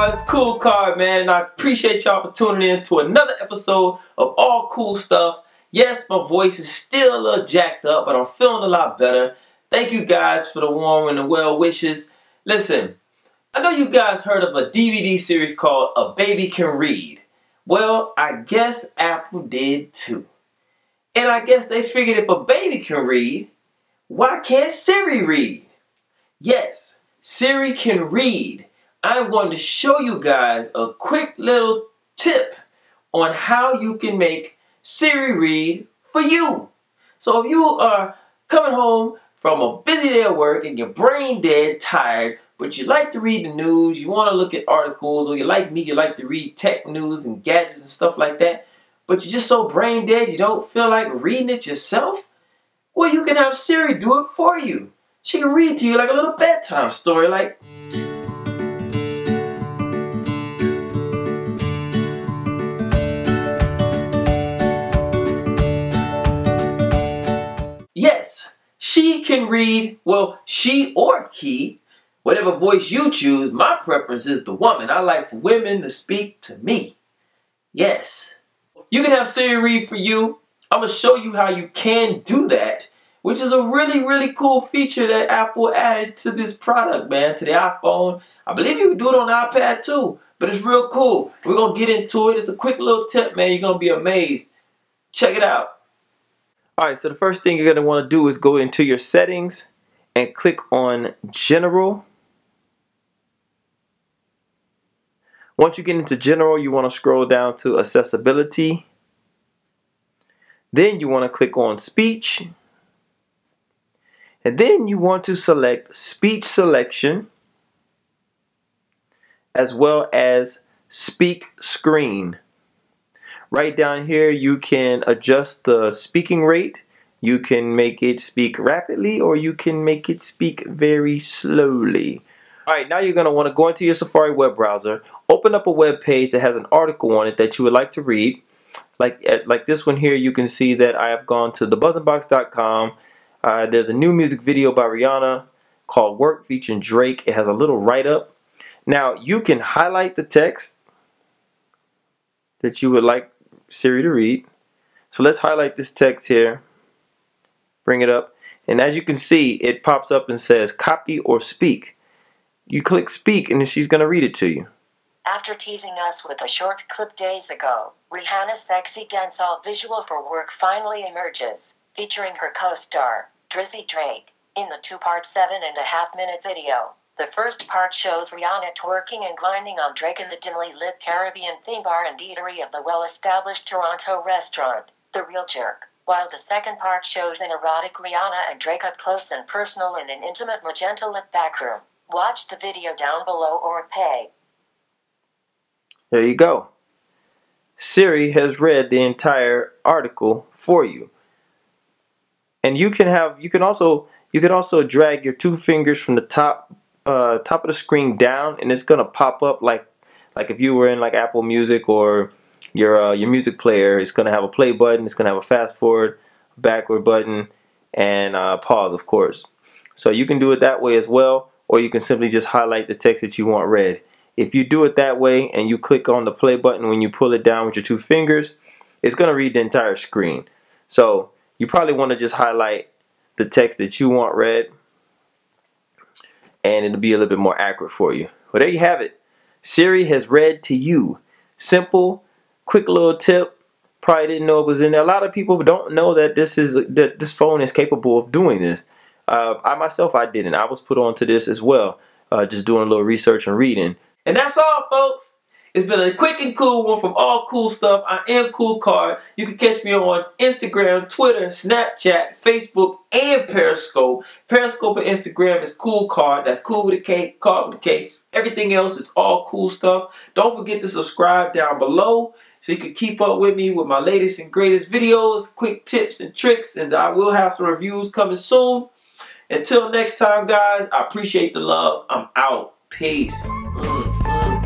Y'all. It's KoolKard, man. And I appreciate y'all for tuning in to another episode of AllKoolStuff. Yes, my voice is still a little jacked up, but I'm feeling a lot better. Thank you guys for the warm and the well wishes. Listen, I know you guys heard of a DVD series called A Baby Can Read. Well, I guess Apple did too. And I guess they figured if a baby can read, why can't Siri read? Yes, Siri can read. I'm going to show you guys a quick little tip on how you can make Siri read for you. So if you are coming home from a busy day at work and you're brain dead tired, but you like to read the news, you want to look at articles, or you like me, you like to read tech news and gadgets and stuff like that, but you're just so brain dead you don't feel like reading it yourself, well, you can have Siri do it for you. She can read to you like a little bedtime story, like, can read, well, she or he, whatever voice you choose, my preference is the woman. I like for women to speak to me. Yes. You can have Siri read for you. I'm going to show you how you can do that, which is a really, really cool feature that Apple added to this product, man, to the iPhone. I believe you can do it on iPad too, but it's real cool. We're going to get into it. It's a quick little tip, man. You're going to be amazed. Check it out. Alright, so the first thing you're going to want to do is go into your settings and click on General. Once you get into General, you want to scroll down to Accessibility. Then you want to click on Speech. And then you want to select Speech Selection as well as Speak Screen. Right down here, you can adjust the speaking rate. You can make it speak rapidly or you can make it speak very slowly. Alright, now you're going to want to go into your Safari web browser, open up a web page that has an article on it that you would like to read. Like, eh, like this one here, you can see that I have gone to thebuzzingbox.com. Uh, there's a new music video by Rihanna called Work featuring Drake. It has a little write-up. Now, you can highlight the text that you would like Siri to read. So let's highlight this text here, bring it up, and as you can see, it pops up and says copy or speak. You click speak and she's going to read it to you. After teasing us with a short clip days ago, Rihanna's sexy dancehall visual for work finally emerges, featuring her co-star, Drizzy Drake, in the two-part seven-and-a-half-minute video. The first part shows Rihanna twerking and grinding on Drake in the dimly lit Caribbean theme bar and eatery of the well-established Toronto restaurant, The Real Jerk, while the second part shows an erotic Rihanna and Drake up close and personal in an intimate magenta-lit backroom. Watch the video down below or pay. There you go. Siri has read the entire article for you. And you can have you can also you can also drag your two fingers from the top uh, top of the screen down and it's gonna pop up like like if you were in like Apple Music or your uh, your music player it's gonna have a play button it's gonna have a fast forward backward button and uh, pause of course. So you can do it that way as well or you can simply just highlight the text that you want read. If you do it that way and you click on the play button when you pull it down with your two fingers it's gonna read the entire screen. So you probably want to just highlight the text that you want read and it'll be a little bit more accurate for you. Well, there you have it. Siri has read to you. Simple, quick little tip. Probably didn't know it was in there. A lot of people don't know that this is that this phone is capable of doing this. Uh, I myself, I didn't. I was put onto this as well, uh, just doing a little research and reading. And that's all, folks. It's been a quick and cool one from AllKoolStuff. I am KoolKard. You can catch me on Instagram, Twitter, Snapchat, Facebook, and Periscope. Periscope and Instagram is KoolKard. That's cool with a K, card with a K. Everything else is AllKoolStuff. Don't forget to subscribe down below so you can keep up with me with my latest and greatest videos, quick tips and tricks, and I will have some reviews coming soon. Until next time, guys, I appreciate the love. I'm out. Peace. Mm, mm.